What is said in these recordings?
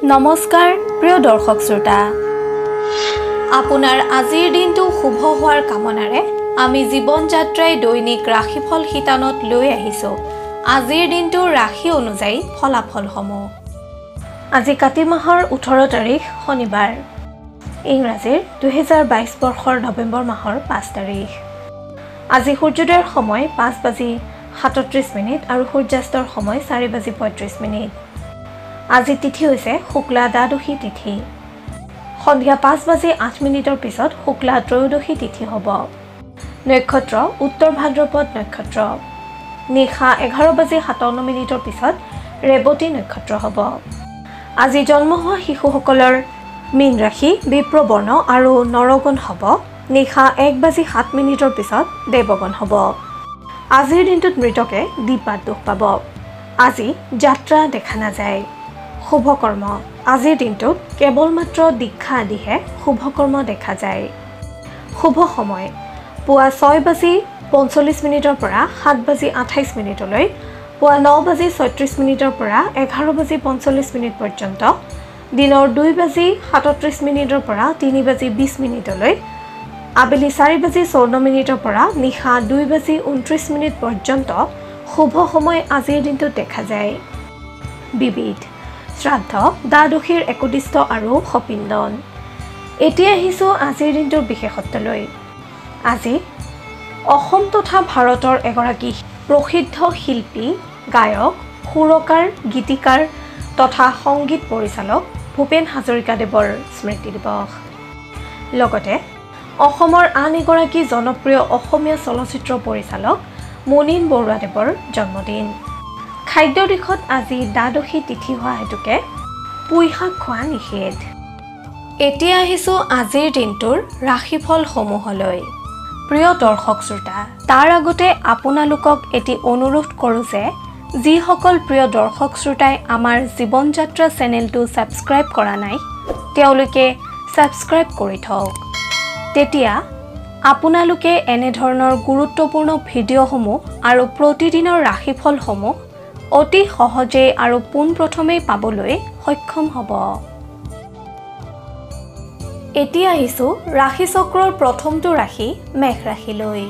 নমস্কাৰ প্ৰিয় দৰ্শক শ্ৰোতা। আপোনাৰ আজিৰ দিনটো শুভ হোৱাৰ কামনাৰে আমি জীৱন যাত্ৰাই দৈনিক ৰাশিফল শিতানত লৈ আহিছোঁ। আজিৰ দিনটোৰ ৰাশি অনুযায়ী ফলাফলসমূহ। আজি কাতি মাহৰ ওঠৰ তাৰিখ শনিবাৰ। ইংৰাজীৰ দুহেজাৰ বাইছ বৰ্ষৰ নৱেম্বৰ মাহৰ পাঁচ তাৰিখ। আজি সূৰ্যোদয়ৰ সময় পাঁচ বাজি সাতত্ৰিছ মিনিট আৰু সূৰ্যাস্তৰ সময় চাৰি বাজি পঁয়ত্ৰিছ মিনিট। আজি তিথি হৈছে শুক্লা দ্বাদশী তিথি। সন্ধিয়া পাঁচ বাজি আঠ মিনিটৰ পিছত শুক্লা ত্ৰয়োদশী তিথি হ'ব। নক্ষত্ৰ উত্তৰ ভাদ্ৰপদ নক্ষত্ৰ। নিশা এঘাৰ বাজি সাতাৱন্ন মিনিটৰ পিছত ৰেৱতী নক্ষত্ৰ হ'ব। আজি জন্ম হোৱা শিশুসকলৰ মীন ৰাশি বিপ্ৰবৰ্ণ আৰু নৰগণ হ'ব। নিশা এক বাজি সাত মিনিটৰ পিছত দেৱগণ হ'ব। আজিৰ দিনটোত মৃতকে দীপাত দুখ পাব। আজি যাত্ৰা দেখা নাযায়। শুভকৰ্ম। আজিৰ দিনটোত কেৱল মাত্ৰ দীক্ষা আদিহে শুভকৰ্ম দেখা যায়। শুভ সময়। পুৱা ছয় বাজি পঞ্চল্লিছ মিনিটৰ পৰা সাত বাজি আঠাইছ মিনিটলৈ পুৱা ন বাজি ছয়ত্ৰিছ মিনিটৰ পৰা এঘাৰ বাজি পঞ্চল্লিছ মিনিট পৰ্যন্ত দিনৰ দুই বাজি সাতত্ৰিছ মিনিটৰ পৰা তিনি বাজি বিছ মিনিটলৈ আবেলি চাৰি বাজি চৌৱন্ন মিনিটৰ পৰা নিশা দুই বাজি ঊনত্ৰিছ মিনিট পৰ্যন্ত শুভ সময় আজিৰ দিনটোত দেখা যায়। বিবিধ। শ্ৰাদ্ধ দ্বাদশীৰ একদিষ্ট আৰু সপিন্দন এতিয়া আহিছোঁ আজিৰ দিনটোৰ বিশেষত্বলৈ। আজি অসম তথা ভাৰতৰ এগৰাকী প্ৰসিদ্ধ শিল্পী গায়ক সুৰকাৰ গীতিকাৰ তথা সংগীত পৰিচালক ভূপেন হাজৰিকাদেৱৰ স্মৃতি দিৱস। লগতে অসমৰ আন এগৰাকী জনপ্ৰিয় অসমীয়া চলচ্চিত্ৰ পৰিচালক মুনীন বৰুৱাদেৱৰ জন্মদিন। খাদ্য দিশত আজি দ্বাদশী তিথি হোৱা হেতুকে পুঁই শাক খোৱা নিষেধ। এতিয়া আহিছোঁ আজিৰ দিনটোৰ ৰাশিফলসমূহলৈ। প্ৰিয় দৰ্শক শ্ৰোতা তাৰ আগতে আপোনালোকক এটি অনুৰোধ কৰোঁ যে যিসকল প্ৰিয় দৰ্শক শ্ৰোতাই আমাৰ জীৱন যাত্ৰা চেনেলটো ছাবস্ক্ৰাইব কৰা নাই তেওঁলোকে ছাবস্ক্ৰাইব কৰি থওক। তেতিয়া আপোনালোকে এনেধৰণৰ গুৰুত্বপূৰ্ণ ভিডিঅ'সমূহ আৰু প্ৰতিদিনৰ ৰাশিফলসমূহ অতি সহজেই আৰু পোনপ্ৰথমেই পাবলৈ সক্ষম হ'ব। এতিয়া আহিছোঁ ৰাশিচক্ৰৰ প্ৰথমটো ৰাশি মেঘ ৰাশিলৈ।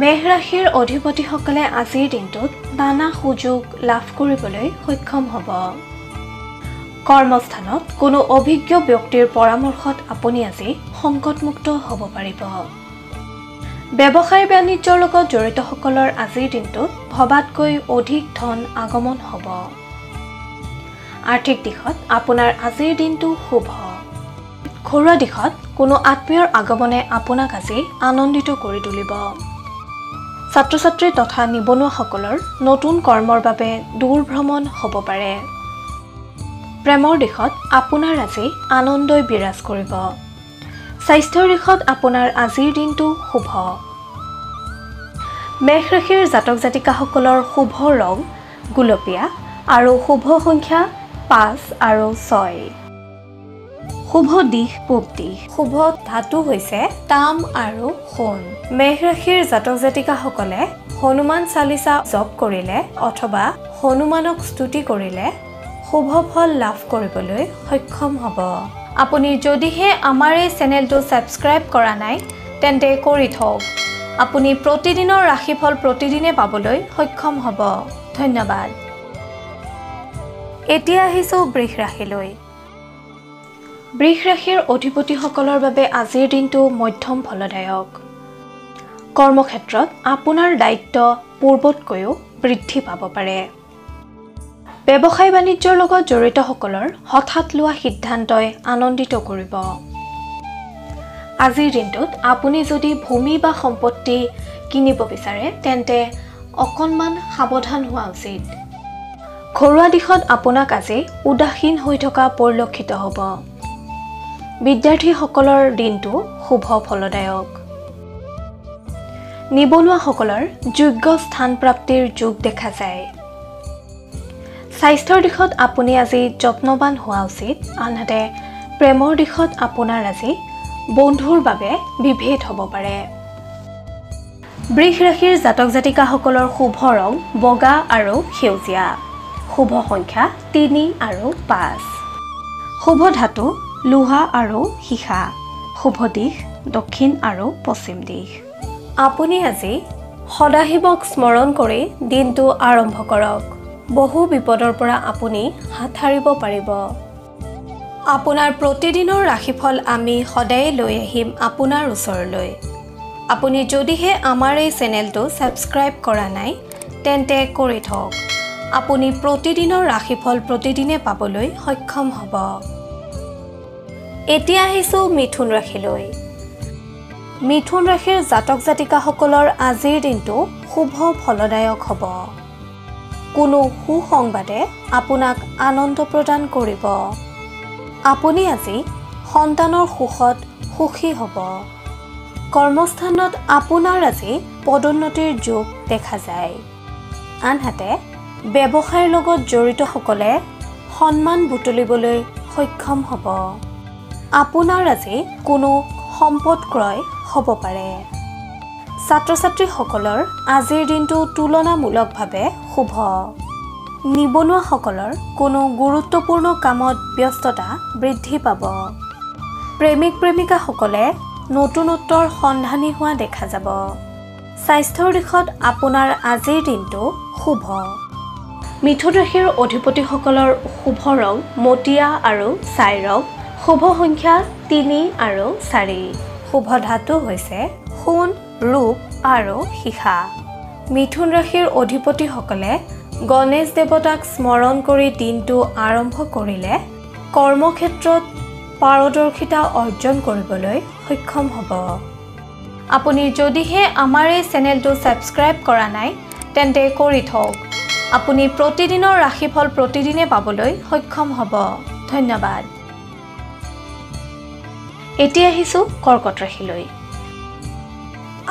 মেঘ ৰাশিৰ অধিপতিসকলে আজিৰ দিনটোত নানা সুযোগ লাভ কৰিবলৈ সক্ষম হ'ব। কৰ্মস্থানত কোনো অভিজ্ঞ ব্যক্তিৰ পৰামৰ্শত আপুনি আজি সংকটমুক্ত হ'ব পাৰিব। ব্যৱসায় বাণিজ্যৰ লগত জড়িতসকলৰ আজিৰ দিনটোত ভবাতকৈ অধিক ধন আগমন হ'ব। আৰ্থিক দিশত আপোনাৰ আজিৰ দিনটো শুভ। ঘৰুৱা দিশত কোনো আত্মীয়ৰ আগমনে আপোনাক আজি আনন্দিত কৰি তুলিব। ছাত্ৰ ছাত্ৰী তথা নিবনুৱাসকলৰ নতুন কৰ্মৰ বাবে দূৰ ভ্ৰমণ হ'ব পাৰে। প্ৰেমৰ দিশত আপোনাৰ আজি আনন্দই বিৰাজ কৰিব। স্বাস্থ্যৰ দিশত আপোনাৰ আজিৰ দিনটো শুভ। মেষ ৰাশিৰ জাতক জাতিকাসকলৰ শুভ ৰং গুলপীয়া আৰু শুভ সংখ্যা পাঁচ আৰু ছয়। শুভ দিশ পূব দিশ। শুভ ধাতু হৈছে তাম আৰু সোণ। মেঘ ৰাশিৰ জাতক জাতিকাসকলে হনুমান চালিচা জপ কৰিলে অথবা হনুমানক স্তুতি কৰিলে শুভ ফল লাভ কৰিবলৈ সক্ষম হ'ব। আপুনি যদিহে আমাৰ এই চেনেলটো ছাবস্ক্ৰাইব কৰা নাই তেন্তে কৰি থওক। আপুনি প্ৰতিদিনৰ ৰাশিফল প্ৰতিদিনে পাবলৈ সক্ষম হ'ব। ধন্যবাদ। এতিয়া আহিছোঁ বৃষ ৰাশিলৈ। বৃষ ৰাশিৰ অধিপতিসকলৰ বাবে আজিৰ দিনটো মধ্যম ফলদায়ক। কৰ্মক্ষেত্ৰত আপোনাৰ দায়িত্ব পূৰ্বতকৈও বৃদ্ধি পাব পাৰে। ব্যৱসায় বাণিজ্যৰ লগত জড়িতসকলৰ হঠাৎ লোৱা সিদ্ধান্তই আনন্দিত কৰিব। আজিৰ দিনটোত আপুনি যদি ভূমি বা সম্পত্তি কিনিব বিচাৰে তেন্তে অকণমান সাৱধান হোৱা উচিত। ঘৰুৱা দিশত আপোনাক আজি উদাসীন হৈ থকা পৰিলক্ষিত হ'ব। বিদ্যাৰ্থীসকলৰ দিনটো শুভ ফলদায়ক। নিবনুৱাসকলৰ যোগ্য স্থান প্ৰাপ্তিৰ যোগ দেখা যায়। স্বাস্থ্যৰ দিশত আপুনি আজি যত্নৱান হোৱা উচিত আনহাতে প্ৰেমৰ দিশত আপোনাৰ আজি বন্ধুৰ বাবে বিভেদ হ'ব পাৰে। বৃষ ৰাশিৰ জাতক জাতিকাসকলৰ শুভ ৰং বগা আৰু সেউজীয়া। শুভ সংখ্যা তিনি আৰু পাঁচ। শুভ ধাতু লোহা আৰু সীসা। শুভ দিশ দক্ষিণ আৰু পশ্চিম দিশ। আপুনি আজি সদাশিৱক স্মৰণ কৰি দিনটো আৰম্ভ কৰক। বহু বিপদৰ পৰা আপুনি হাত সাৰিব পাৰিব। আপোনাৰ প্ৰতিদিনৰ ৰাশিফল আমি সদায়ে লৈ আহিম আপোনাৰ ওচৰলৈ। আপুনি যদিহে আমাৰ এই চেনেলটো ছাবস্ক্ৰাইব কৰা নাই তেন্তে কৰি থওক। আপুনি প্ৰতিদিনৰ ৰাশিফল প্ৰতিদিনে পাবলৈ সক্ষম হ'ব। এতিয়া আহিছোঁ মিথুন ৰাশিলৈ। মিথুন ৰাশিৰ জাতক জাতিকাসকলৰ আজিৰ দিনটো শুভ ফলদায়ক হ'ব। কোনো সুসংবাদে আপোনাক আনন্দ প্ৰদান কৰিব। আপুনি আজি সন্তানৰ সুখত সুখী হ'ব। কৰ্মস্থানত আপোনাৰ আজি পদোন্নতিৰ যোগ দেখা যায়। আনহাতে ব্যৱসায়ৰ লগত জড়িতসকলে সন্মান বুটলিবলৈ সক্ষম হ'ব। আপোনাৰ আজি কোনো সম্পদ ক্ৰয় হ'ব পাৰে। ছাত্ৰ ছাত্ৰীসকলৰ আজিৰ দিনটো তুলনামূলকভাৱে শুভ। নিবনুৱাসকলৰ কোনো গুৰুত্বপূৰ্ণ কামত ব্যস্ততা বৃদ্ধি পাব। প্ৰেমিক প্ৰেমিকাসকলে নতুনত্বৰ সন্ধানী হোৱা দেখা যাব। স্বাস্থ্যৰ দিশত আপোনাৰ আজিৰ দিনটো শুভ। মিথুন ৰাশিৰ অধিপতিসকলৰ শুভ ৰং মটীয়া আৰু ছাই ৰং শুভ সংখ্যা তিনি আৰু চাৰি। শুভ ধাতু হৈছে সোণ ৰূপ আৰু সীসা। মিথুন ৰাশিৰ অধিপতিসকলে গণেশ দেৱতাক স্মৰণ কৰি দিনটো আৰম্ভ কৰিলে কৰ্মক্ষেত্ৰত পাৰদৰ্শিতা অৰ্জন কৰিবলৈ সক্ষম হ'ব। আপুনি যদিহে আমাৰ এই চেনেলটো ছাবস্ক্ৰাইব কৰা নাই তেন্তে কৰি থওক। আপুনি প্ৰতিদিনৰ ৰাশিফল প্ৰতিদিনে পাবলৈ সক্ষম হ'ব। ধন্যবাদ। এতিয়া আহিছোঁ কৰ্কট ৰাশিলৈ।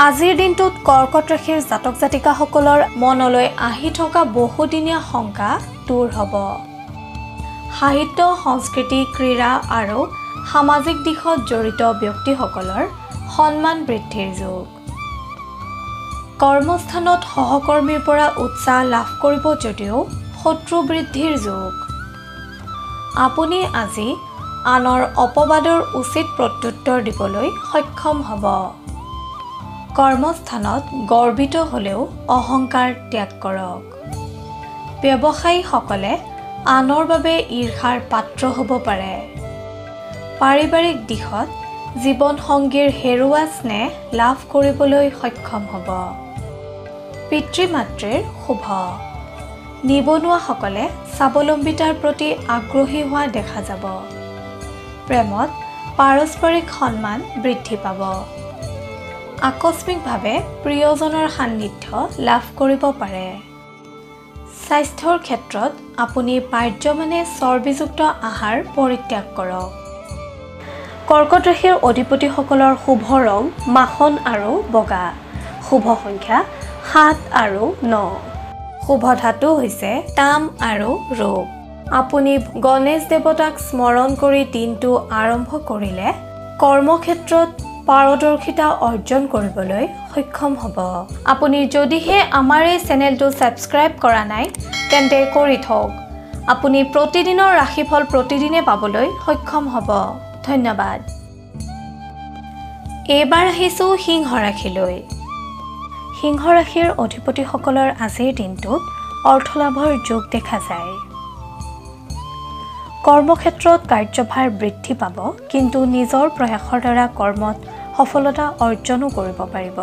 আজিৰ দিনটোত কৰ্কট ৰাশিৰ জাতক জাতিকাসকলৰ মনলৈ আহি থকা বহুদিনীয়া শংকা দূৰ হ'ব। সাহিত্য সংস্কৃতি ক্ৰীড়া আৰু সামাজিক দিশত জড়িত ব্যক্তিসকলৰ সন্মান বৃদ্ধিৰ যুগ। কৰ্মস্থানত সহকৰ্মীৰ পৰা উৎসাহ লাভ কৰিব যদিও শত্ৰু বৃদ্ধিৰ যুগ। আপুনি আজি আনৰ অপবাদৰ উচিত প্ৰত্যুত্তৰ দিবলৈ সক্ষম হ'ব। কৰ্মস্থানত গৰ্বিত হ'লেও অহংকাৰ ত্যাগ কৰক। ব্যৱসায়ীসকলে আনৰ বাবে ঈৰ্ষাৰ পাত্ৰ হ'ব পাৰে। পাৰিবাৰিক দিশত জীৱনসংগীৰ হেৰুৱা স্নেহ লাভ কৰিবলৈ সক্ষম হ'ব। পিতৃ মাতৃৰ শুভ। নিবনুৱাসকলে স্বাৱলম্বিতাৰ প্ৰতি আগ্ৰহী হোৱা দেখা যাব। প্ৰেমত পাৰস্পৰিক সন্মান বৃদ্ধি পাব। আকস্মিকভাৱে প্ৰিয়জনৰ সান্নিধ্য লাভ কৰিব পাৰে। স্বাস্থ্যৰ ক্ষেত্ৰত আপুনি পাৰ্যমানে চৰ্বিযুক্ত আহাৰ পৰিত্যাগ কৰক। কৰ্কট ৰাশিৰ অধিপতিসকলৰ শুভ ৰং মাখন আৰু বগা। শুভ সংখ্যা সাত আৰু ন। শুভ ধাতু হৈছে তাম আৰু ৰূপ। আপুনি গণেশ দেৱতাক স্মৰণ কৰি দিনটো আৰম্ভ কৰিলে কৰ্মক্ষেত্ৰত পাৰদৰ্শিতা অৰ্জন কৰিবলৈ সক্ষম হ'ব। আপুনি যদিহে আমাৰ এই চেনেলটো ছাবস্ক্ৰাইব কৰা নাই তেন্তে কৰি থওক। আপুনি প্ৰতিদিনৰ ৰাশিফল প্ৰতিদিনে পাবলৈ সক্ষম হ'ব। ধন্যবাদ। এইবাৰ আহিছোঁ সিংহ ৰাশিলৈ। সিংহ ৰাশিৰ অধিপতিসকলৰ আজিৰ দিনটোত অৰ্থলাভৰ যোগ দেখা যায়। কৰ্মক্ষেত্ৰত কাৰ্যভাৰ বৃদ্ধি পাব কিন্তু নিজৰ প্ৰয়াসৰ দ্বাৰা কৰ্মত সফলতা অৰ্জনো কৰিব পাৰিব।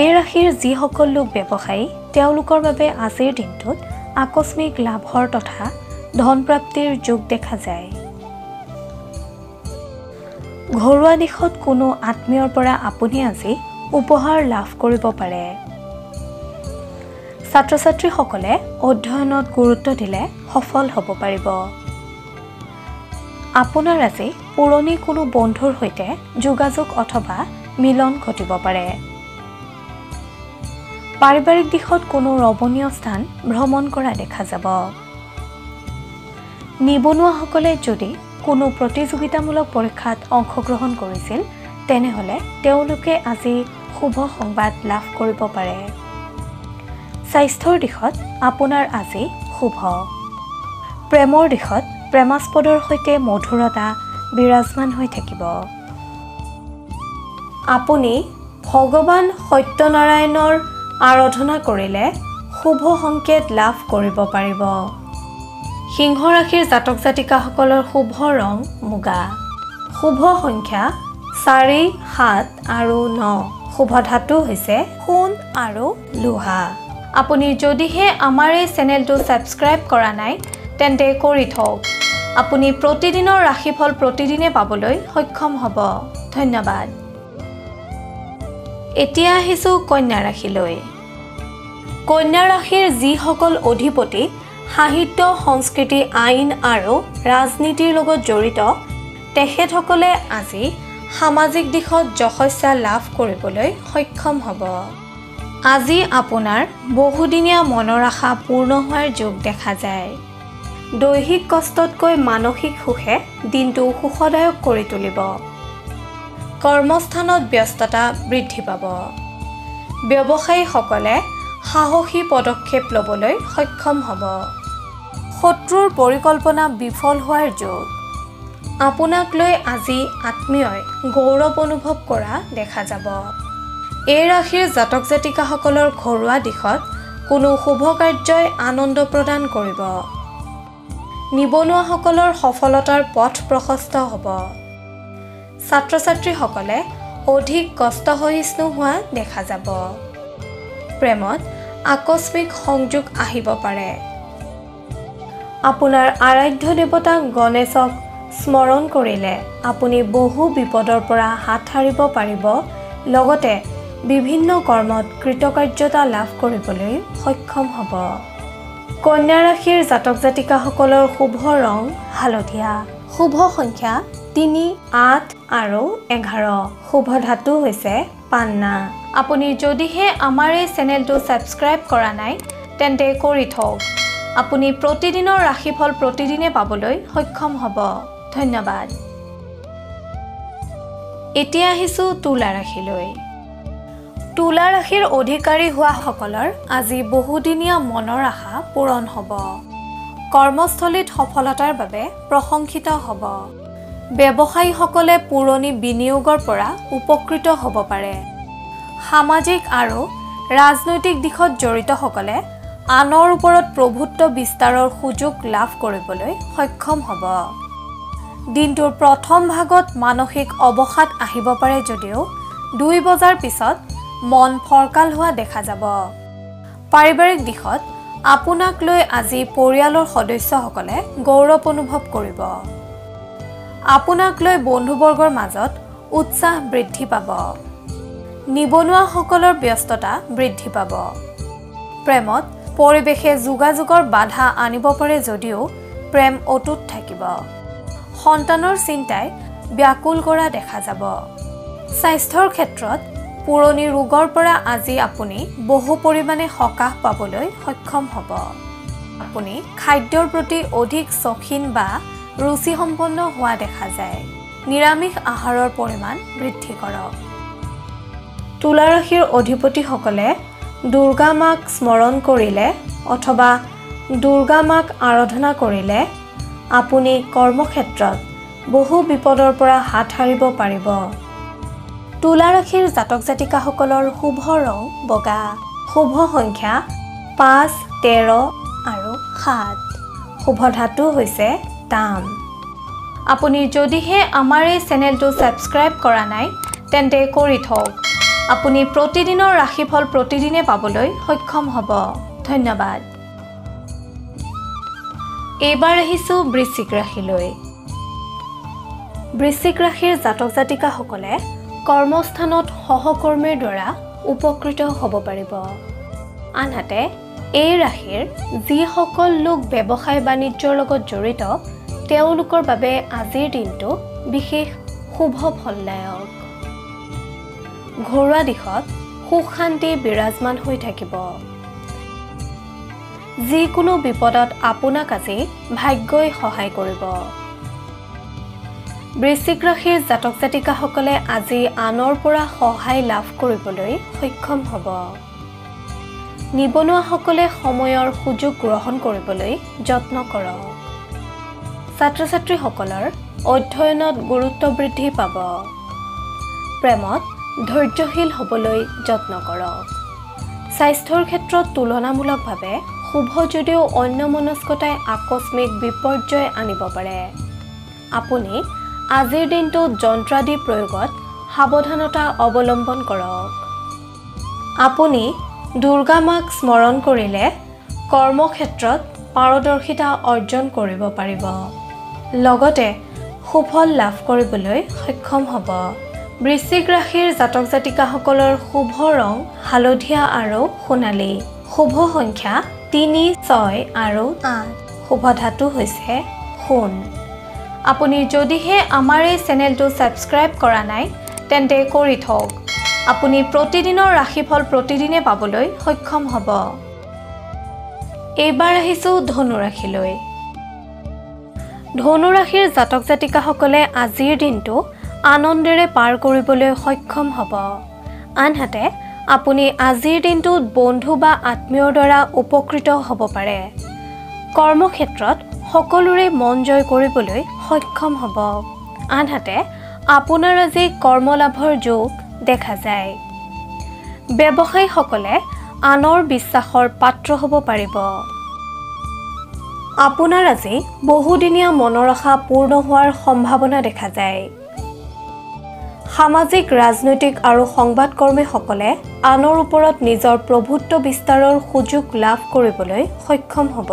এই ৰাশিৰ যিসকল লোক ব্যৱসায়ী তেওঁলোকৰ বাবে আজিৰ দিনটোত আকস্মিক লাভৰ তথা ধন প্ৰাপ্তিৰ যোগ দেখা যায়। ঘৰুৱা দিশত কোনো আত্মীয়ৰ পৰা আপুনি আজি উপহাৰ লাভ কৰিব পাৰে। ছাত্ৰ ছাত্ৰীসকলে অধ্যয়নত গুৰুত্ব দিলে সফল হ'ব পাৰিব। আপোনাৰ আজি পুৰণি কোনো বন্ধুৰ সৈতে যোগাযোগ অথবা মিলন ঘটিব পাৰে। পাৰিবাৰিক দিশত কোনো ৰমণীয় স্থান ভ্ৰমণ কৰা দেখা যাব। নিবনুৱাসকলে যদি কোনো প্ৰতিযোগিতামূলক পৰীক্ষাত অংশগ্ৰহণ কৰিছিল তেনেহ'লে তেওঁলোকে আজি শুভ সংবাদ লাভ কৰিব পাৰে। স্বাস্থ্যৰ দিশত আপোনাৰ আজি শুভ। প্ৰেমৰ দিশত প্ৰেমাস্পদৰ সৈতে মধুৰতা বিৰাজমান হৈ থাকিব। আপুনি ভগৱান সত্যনাৰায়ণৰ আৰাধনা কৰিলে শুভ সংকেত লাভ কৰিব পাৰিব। সিংহ ৰাশিৰ জাতক জাতিকাসকলৰ শুভ ৰং মুগা। শুভ সংখ্যা চাৰি সাত আৰু ন। শুভ ধাতু হৈছে সোণ আৰু লোহা। আপুনি যদিহে আমাৰ এই চেনেলটো ছাবস্ক্ৰাইব কৰা নাই তেন্তে কৰি থওক। আপুনি প্ৰতিদিনৰ ৰাশিফল প্ৰতিদিনে পাবলৈ সক্ষম হ'ব। ধন্যবাদ। এতিয়া আহিছোঁ কন্যা ৰাশিলৈ। কন্যা ৰাশিৰ যিসকল অধিপতি সাহিত্য সংস্কৃতি আইন আৰু ৰাজনীতিৰ লগত জড়িত তেখেতসকলে আজি সামাজিক দিশত যশস্যা লাভ কৰিবলৈ সক্ষম হ'ব। আজি আপোনাৰ বহুদিনীয়া মনৰ আশা পূৰ্ণ হোৱাৰ যোগ দেখা যায়। দৈহিক কষ্টতকৈ মানসিক সুখে দিনটো সুখদায়ক কৰি তুলিব। কৰ্মস্থানত ব্যস্ততা বৃদ্ধি পাব। ব্যৱসায়ীসকলে সাহসী পদক্ষেপ ল'বলৈ সক্ষম হ'ব। শত্ৰুৰ পৰিকল্পনা বিফল হোৱাৰ যোগ। আপোনাক লৈ আজি আত্মীয়ই গৌৰৱ অনুভৱ কৰা দেখা যাব। এই ৰাশিৰ জাতক জাতিকাসকলৰ ঘৰুৱা দিশত কোনো শুভ কাৰ্যই আনন্দ প্ৰদান কৰিব। নিবনুৱাসকলৰ সফলতাৰ পথ প্ৰশস্ত হ'ব। ছাত্ৰ ছাত্ৰীসকলে অধিক কষ্ট সহিষ্ণু হোৱা দেখা যাব। প্ৰেমত আকস্মিক সংযোগ আহিব পাৰে। আপোনাৰ আৰাধ্য দেৱতা গণেশক স্মৰণ কৰিলে আপুনি বহু বিপদৰ পৰা হাত সাৰিব পাৰিব লগতে বিভিন্ন কৰ্মত কৃতকাৰ্যতা লাভ কৰিবলৈ সক্ষম হ'ব। কন্যা ৰাশিৰ জাতক জাতিকাসকলৰ শুভ ৰং হালধীয়া। শুভ সংখ্যা তিনি আঠ আৰু এঘাৰ। শুভ ধাতু হৈছে পান্না। আপুনি যদিহে আমাৰ এই চেনেলটো ছাবস্ক্ৰাইব কৰা নাই তেন্তে কৰি থওক। আপুনি প্ৰতিদিনৰ ৰাশিফল প্ৰতিদিনে পাবলৈ সক্ষম হ'ব। ধন্যবাদ। এতিয়া আহিছোঁ তুলা ৰাশিলৈ। তুলা ৰাশিৰ অধিকাৰী হোৱাসকলৰ আজি বহুদিনীয়া মনৰ আশা পূৰণ হ'ব। কৰ্মস্থলীত সফলতাৰ বাবে প্ৰশংসিত হ'ব। ব্যৱসায়ীসকলে পুৰণি বিনিয়োগৰ পৰা উপকৃত হ'ব পাৰে। সামাজিক আৰু ৰাজনৈতিক দিশত জড়িতসকলে আনৰ ওপৰত প্ৰভুত্ব বিস্তাৰৰ সুযোগ লাভ কৰিবলৈ সক্ষম হ'ব। দিনটোৰ প্ৰথম ভাগত মানসিক অৱসাদ আহিব পাৰে যদিও দুই বজাৰ পিছত মন ফৰকাল হোৱা দেখা যাব। পাৰিবাৰিক দিশত আপোনাক লৈ আজি পৰিয়ালৰ সদস্যসকলে গৌৰৱ অনুভৱ কৰিব। আপোনাক লৈ বন্ধুবৰ্গৰ মাজত উৎসাহ বৃদ্ধি পাব। নিবনুৱাসকলৰ ব্যস্ততা বৃদ্ধি পাব। প্ৰেমত পৰিৱেশে যোগাযোগৰ বাধা আনিব পাৰে যদিও প্ৰেম অটুট থাকিব। সন্তানৰ চিন্তাই ব্যাকুল কৰা দেখা যাব। স্বাস্থ্যৰ ক্ষেত্ৰত পুৰণি ৰোগৰ পৰা আজি আপুনি বহু পৰিমাণে সকাহ পাবলৈ সক্ষম হ'ব। আপুনি খাদ্যৰ প্ৰতি অধিক চখীন বা ৰুচিসম্পন্ন হোৱা দেখা যায়। নিৰামিষ আহাৰৰ পৰিমাণ বৃদ্ধি কৰক। তুলা ৰাশিৰ অধিপতিসকলে দুৰ্গা মাক স্মৰণ কৰিলে অথবা দুৰ্গা মাক আৰাধনা কৰিলে আপুনি কৰ্মক্ষেত্ৰত বহু বিপদৰ পৰা হাত সাৰিব পাৰিব। তুলা ৰাশিৰ জাতক জাতিকাসকলৰ শুভ ৰং বগা। শুভ সংখ্যা পাঁচ তেৰ আৰু সাত। শুভ ধাতু হৈছে তাম আপুনি যদিহে আমাৰ এই চেনেলটো ছাবস্ক্ৰাইব কৰা নাই তেন্তে কৰি থওক। আপুনি প্ৰতিদিনৰ ৰাশিফল প্ৰতিদিনে পাবলৈ সক্ষম হ'ব। ধন্যবাদ। এইবাৰ আহিছোঁ বৃশ্চিক ৰাশিলৈ। বৃশ্চিক ৰাশিৰ জাতক জাতিকাসকলে কৰ্মস্থানত সহকৰ্মীৰ দ্বাৰা উপকৃত হ'ব পাৰিব। আনহাতে এই ৰাশিৰ যিসকল লোক ব্যৱসায় বাণিজ্যৰ লগত জড়িত তেওঁলোকৰ বাবে আজিৰ দিনটো বিশেষ শুভ ফলদায়ক। ঘৰুৱা দিশত সুখ শান্তি বিৰাজমান হৈ থাকিব। যিকোনো বিপদত আপোনাক আজি ভাগ্যই সহায় কৰিব। বৃশ্চিক ৰাশিৰ জাতক জাতিকাসকলে আজি আনৰ পৰা সহায় লাভ কৰিবলৈ সক্ষম হ'ব। নিবনুৱাসকলে সময়ৰ সুযোগ গ্ৰহণ কৰিবলৈ যত্ন কৰক। ছাত্ৰ ছাত্ৰীসকলৰ অধ্যয়নত গুৰুত্ব বৃদ্ধি পাব। প্ৰেমত ধৈৰ্যশীল হ'বলৈ যত্ন কৰক। স্বাস্থ্যৰ ক্ষেত্ৰত তুলনামূলকভাৱে শুভ যদিও অন্যমনস্কতাই আকস্মিক বিপৰ্যয় আনিব পাৰে। আপুনি আজিৰ দিনটোত যন্ত্ৰাদি প্ৰয়োগত সাৱধানতা অৱলম্বন কৰক। আপুনি দুৰ্গা মাক স্মৰণ কৰিলে কৰ্মক্ষেত্ৰত পাৰদৰ্শিতা অৰ্জন কৰিব পাৰিব। লগতে সুফল লাভ কৰিবলৈ সক্ষম হ'ব। বৃশ্চিক ৰাশিৰ জাতক জাতিকাসকলৰ শুভ ৰং হালধীয়া আৰু সোণালী। শুভ সংখ্যা তিনি ছয় আৰু আঠ। শুভ ধাতু হৈছে সোণ। আপুনি যদিহে আমাৰ এই চেনেলটো ছাবস্ক্ৰাইব কৰা নাই তেন্তে কৰি থওক। আপুনি প্ৰতিদিনৰ ৰাশিফল প্ৰতিদিনে পাবলৈ সক্ষম হ'ব। এইবাৰ আহিছোঁ ধনুৰাশিলৈ। ধনুৰাশিৰ জাতক জাতিকাসকলে আজিৰ দিনটো আনন্দেৰে পাৰ কৰিবলৈ সক্ষম হ'ব। আনহাতে আপুনি আজিৰ দিনটোত বন্ধু বা আত্মীয়ৰ দ্বাৰা উপকৃত হ'ব পাৰে। কৰ্মক্ষেত্ৰত সকলোৰে মন জয় কৰিবলৈ সক্ষম হ'ব। আনহাতে আপোনাৰ আজি কৰ্মলাভৰ যোগ দেখা যায়। ব্যৱসায়ীসকলে আনৰ বিশ্বাসৰ পাত্ৰ হ'ব পাৰিব। আপোনাৰ আজি বহুদিনীয়া মনৰ আশা পূৰ্ণ হোৱাৰ সম্ভাৱনা দেখা যায়। সামাজিক ৰাজনৈতিক আৰু সংবাদকৰ্মীসকলে আনৰ ওপৰত নিজৰ প্ৰভুত্ব বিস্তাৰৰ সুযোগ লাভ কৰিবলৈ সক্ষম হ'ব।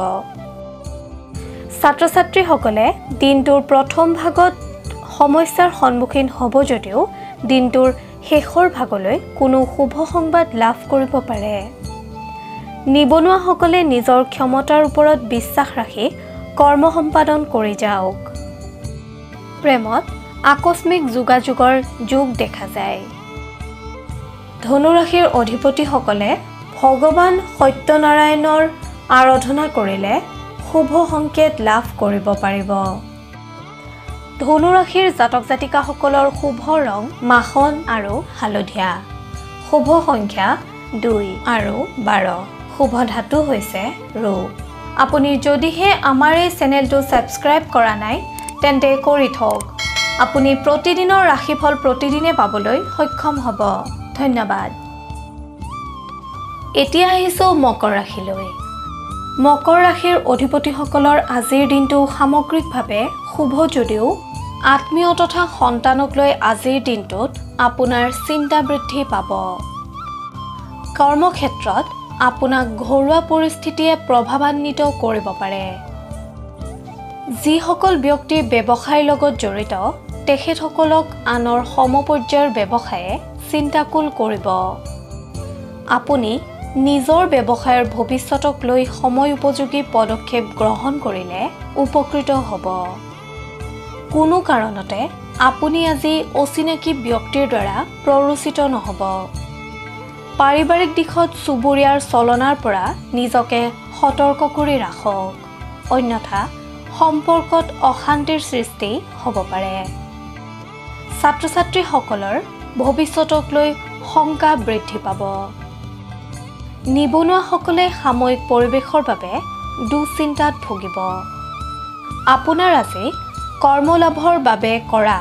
ছাত্ৰ ছাত্ৰীসকলে দিনটোৰ প্ৰথম ভাগত সমস্যাৰ সন্মুখীন হ'ব যদিও দিনটোৰ শেষৰ ভাগলৈ কোনো শুভ সংবাদ লাভ কৰিব পাৰে। নিবনুৱাসকলে নিজৰ ক্ষমতাৰ ওপৰত বিশ্বাস ৰাখি কৰ্ম সম্পাদন কৰি যাওক। প্ৰেমত আকস্মিক যোগাযোগৰ যোগ দেখা যায়। ধনুৰাশিৰ অধিপতিসকলে ভগৱান সত্যনাৰায়ণৰ আৰাধনা কৰিলে শুভ সংকেত লাভ কৰিব পাৰিব। ধনুৰাশিৰ জাতক জাতিকাসকলৰ শুভ ৰং মাখন আৰু হালধীয়া। শুভ সংখ্যা দুই আৰু বাৰ। শুভ ধাতু হৈছে ৰৌ। আপুনি যদিহে আমাৰ এই চেনেলটো ছাবস্ক্ৰাইব কৰা নাই তেন্তে কৰি থওক। আপুনি প্ৰতিদিনৰ ৰাশিফল প্ৰতিদিনে পাবলৈ সক্ষম হ'ব। ধন্যবাদ। এতিয়া আহিছোঁ মকৰ ৰাশিলৈ। মকৰ ৰাশিৰ অধিপতিসকলৰ আজিৰ দিনটো সামগ্ৰিকভাৱে শুভ যদিও আত্মীয় তথা সন্তানক লৈ আজিৰ দিনটোত আপোনাৰ চিন্তা বৃদ্ধি পাব। কৰ্মক্ষেত্ৰত আপোনাক ঘৰুৱা পৰিস্থিতিয়ে প্ৰভাৱান্বিত কৰিব পাৰে। যিসকল ব্যক্তি ব্যৱসায়ৰ লগত জড়িত তেখেতসকলক আনৰ সমপৰ্যায়ৰ ব্যৱসায়ে চিন্তাকুল কৰিব। আপুনি নিজৰ ব্যৱসায়ৰ ভৱিষ্যতক লৈ সময় উপযোগী পদক্ষেপ গ্ৰহণ কৰিলে উপকৃত হ'ব। কোনো কাৰণতে আপুনি আজি অচিনাকি ব্যক্তিৰ দ্বাৰা প্ৰৰোচিত নহ'ব। পাৰিবাৰিক দিশত চুবুৰীয়াৰ চলনাৰ পৰা নিজকে সতৰ্ক কৰি ৰাখক। অন্যথা সম্পৰ্কত অশান্তিৰ সৃষ্টি হ'ব পাৰে। ছাত্ৰ ছাত্ৰীসকলৰ ভৱিষ্যতক লৈ শংকা বৃদ্ধি পাব। নিবনুৱাসকলে সাময়িক পৰিৱেশৰ বাবে দুশ্চিন্তাত ভুগিব। আপোনাৰ আজি কৰ্মলাভৰ বাবে কৰা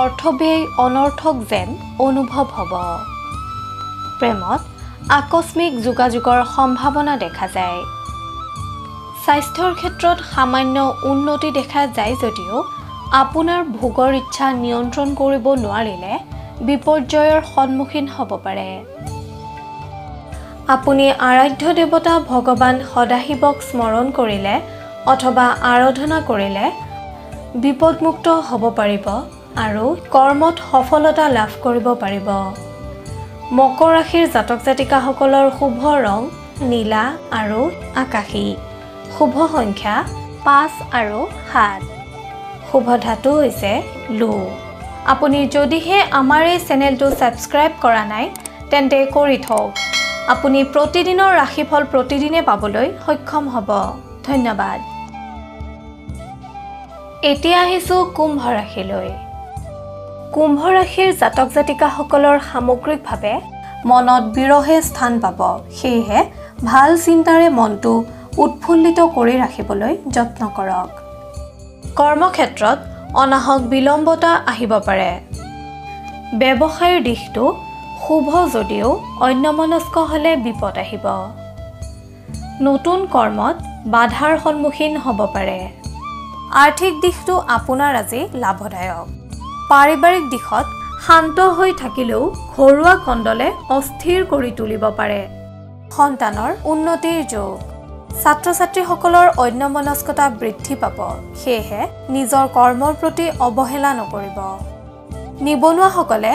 অৰ্থব্যয় অনৰ্থক যেন অনুভৱ হ'ব। প্ৰেমত আকস্মিক যোগাযোগৰ সম্ভাৱনা দেখা যায়। স্বাস্থ্যৰ ক্ষেত্ৰত সামান্য উন্নতি দেখা যায় যদিও আপোনাৰ ভোগৰ ইচ্ছা নিয়ন্ত্ৰণ কৰিব নোৱাৰিলে বিপৰ্যয়ৰ সন্মুখীন হ'ব পাৰে। আপুনি আৰাধ্য দেৱতা ভগৱান সদাশিৱক স্মৰণ কৰিলে অথবা আৰাধনা কৰিলে বিপদমুক্ত হ'ব পাৰিব আৰু কৰ্মত সফলতা লাভ কৰিব পাৰিব। মকৰ ৰাশিৰ জাতক জাতিকাসকলৰ শুভ ৰং নীলা আৰু আকাশী। শুভ সংখ্যা পাঁচ আৰু সাত। শুভ ধাতু হৈছে লো। আপুনি যদিহে আমাৰ এই চেনেলটো ছাবস্ক্ৰাইব কৰা নাই তেন্তে কৰি থওক। আপুনি প্ৰতিদিনৰ ৰাশিফল প্ৰতিদিনে পাবলৈ সক্ষম হ'ব। ধন্যবাদ। এতিয়া আহিছোঁ কুম্ভ ৰাশিলৈ। কুম্ভ ৰাশিৰ জাতক জাতিকাসকলৰ সামগ্ৰিকভাৱে মনত বিৰহে স্থান পাব। সেয়েহে ভাল চিন্তাৰে মনটো উৎফুল্লিত কৰি ৰাখিবলৈ যত্ন কৰক। কৰ্মক্ষেত্ৰত অনাহক বিলম্বতা আহিব পাৰে। ব্যৱসায়ৰ দিশটো শুভ যদিও অন্যমনস্ক হ'লে বিপদ আহিব। নতুন কৰ্মত বাধাৰ সন্মুখীন হ'ব পাৰে। আৰ্থিক দিশটো আপোনাৰ আজি লাভদায়ক। পাৰিবাৰিক দিশত শান্ত হৈ থাকিলেও ঘৰুৱা কণ্ডলে অস্থিৰ কৰি তুলিব পাৰে। সন্তানৰ উন্নতিৰ যোগ। ছাত্ৰ ছাত্ৰীসকলৰ অন্যমনস্কতা বৃদ্ধি পাব। সেয়েহে নিজৰ কৰ্মৰ প্ৰতি অৱহেলা নকৰিব। নিবনুৱাসকলে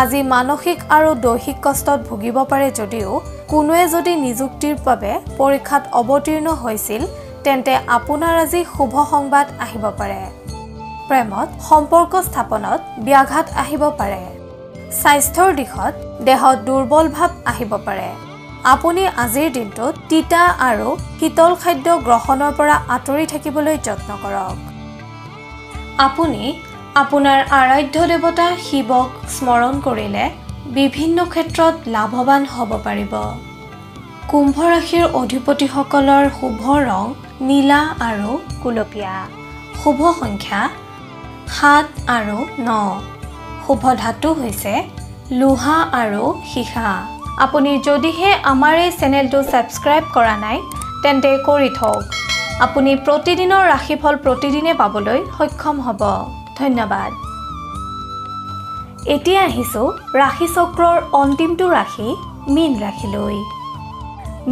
আজি মানসিক আৰু দৈহিক কষ্টত ভুগিব পাৰে যদিও কোনোৱে যদি নিযুক্তিৰ বাবে পৰীক্ষাত অৱতীৰ্ণ হৈছিল তেন্তে আপোনাৰ আজি শুভ সংবাদ আহিব পাৰে। প্ৰেমত সম্পৰ্ক স্থাপনত ব্যাঘাত আহিব পাৰে। স্বাস্থ্যৰ দিশত দেহত দুৰ্বল ভাৱ আহিব পাৰে। আপুনি আজিৰ দিনটোত তিতা আৰু শীতল খাদ্য গ্ৰহণৰ পৰা আঁতৰি থাকিবলৈ যত্ন কৰক। আপুনি আপোনাৰ আৰাধ্য দেৱতা শিৱক স্মৰণ কৰিলে বিভিন্ন ক্ষেত্ৰত লাভৱান হ'ব পাৰিব। কুম্ভ ৰাশিৰ অধিপতিসকলৰ শুভ ৰং নীলা আৰু গুলপীয়া। শুভ সংখ্যা সাত আৰু ন। শুভ ধাতু হৈছে লোহা আৰু সীসা। আপুনি যদিহে আমাৰ এই চেনেলটো ছাবস্ক্ৰাইব কৰা নাই তেন্তে কৰি থওক। আপুনি প্ৰতিদিনৰ ৰাশিফল প্ৰতিদিনে পাবলৈ সক্ষম হ'ব। ধন্যবাদ। এতিয়া আহিছোঁ ৰাশিচক্ৰৰ অন্তিমটো ৰাশি মীন ৰাশিলৈ।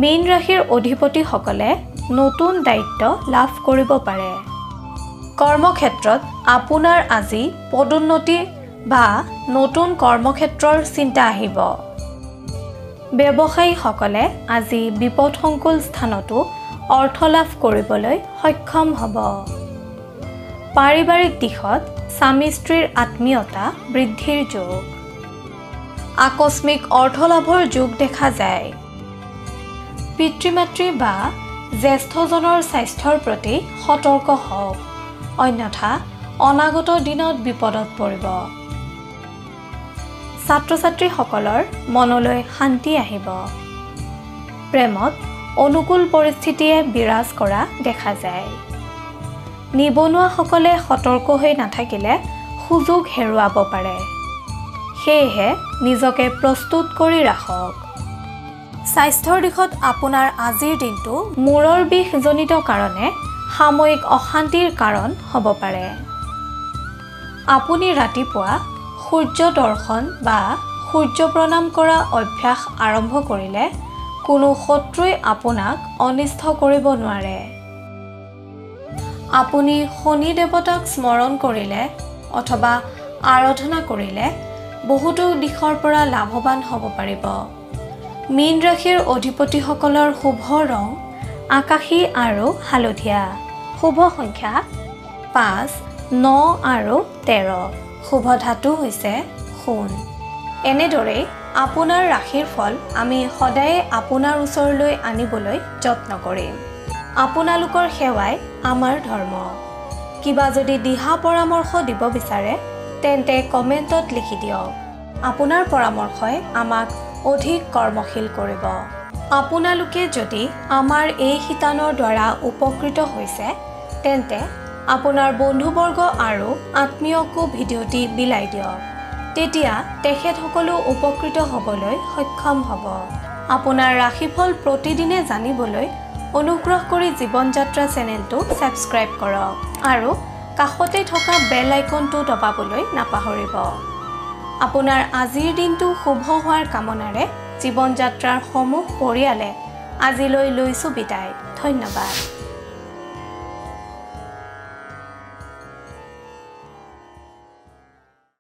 মীন ৰাশিৰ অধিপতিসকলে নতুন দায়িত্ব লাভ কৰিব পাৰে। কৰ্মক্ষেত্ৰত আপোনাৰ আজি পদোন্নতি বা নতুন কৰ্মক্ষেত্ৰৰ চিন্তা আহিব। ব্যৱসায়ীসকলে আজি বিপদসংকুল স্থানতো অৰ্থ লাভ কৰিবলৈ সক্ষম হ'ব। পাৰিবাৰিক দিশত স্বামী স্ত্ৰীৰ আত্মীয়তা বৃদ্ধিৰ যোগ। আকস্মিক অৰ্থলাভৰ যোগ দেখা যায়। পিতৃ মাতৃ বা জ্যেষ্ঠজনৰ স্বাস্থ্যৰ প্ৰতি সতৰ্ক হওক অন্যথা অনাগত দিনত বিপদত পৰিব। ছাত্ৰ ছাত্ৰীসকলৰ মনলৈ শান্তি আহিব। প্ৰেমত অনুকূল পৰিস্থিতিয়ে বিৰাজ কৰা দেখা যায়। নিবনুৱাসকলে সতৰ্ক হৈ নাথাকিলে সুযোগ হেৰুৱাব পাৰে। সেয়েহে নিজকে প্ৰস্তুত কৰি ৰাখক। স্বাস্থ্যৰ দিশত আপোনাৰ আজিৰ দিনটো মূৰৰ বিষজনিত কাৰণে সাময়িক অশান্তিৰ কাৰণ হ'ব পাৰে। আপুনি ৰাতিপুৱা সূৰ্য দৰ্শন বা সূৰ্য প্ৰণাম কৰা অভ্যাস আৰম্ভ কৰিলে কোনো শত্ৰুই আপোনাক অনিষ্ট কৰিব নোৱাৰে। আপুনি শনি দেৱতাক স্মৰণ কৰিলে অথবা আৰাধনা কৰিলে বহুতো দিশৰ পৰা লাভৱান হ'ব পাৰিব। মীন ৰাশিৰ অধিপতিসকলৰ শুভ ৰং আকাশী আৰু হালধীয়া। শুভ সংখ্যা পাঁচ ন আৰু তেৰ। শুভ ধাতু হৈছে সোণ। এনেদৰেই আপোনাৰ ৰাশিৰ ফল আমি সদায়ে আপোনাৰ ওচৰলৈ আনিবলৈ যত্ন কৰিম। আপোনালোকৰ সেৱাই আমাৰ ধৰ্ম। কিবা যদি দিহা পৰামৰ্শ দিব বিচাৰে তেন্তে কমেণ্টত লিখি দিয়ক। আপোনাৰ পৰামৰ্শই আমাক অধিক কৰ্মশীল কৰিব। আপোনালোকে যদি আমাৰ এই শিতানৰ দ্বাৰা উপকৃত হৈছে তেন্তে আপোনাৰ বন্ধুবৰ্গ আৰু আত্মীয়কো ভিডিঅ'টি বিলাই দিয়ক। তেতিয়া তেখেতসকলো উপকৃত হ'বলৈ সক্ষম হ'ব। আপোনাৰ ৰাশিফল প্ৰতিদিনে জানিবলৈ অনুগ্ৰহ কৰি জীৱন যাত্ৰা চেনেলটো ছাবস্ক্ৰাইব কৰক আৰু কাষতে থকা বেল আইকনটো দবাবলৈ নাপাহৰিব। আপোনাৰ আজিৰ দিনটো শুভ হোৱাৰ কামনাৰে জীৱন যাত্ৰাৰ সমূহ পৰিয়ালে আজিলৈ লৈছোঁ বিদায়। ধন্যবাদ।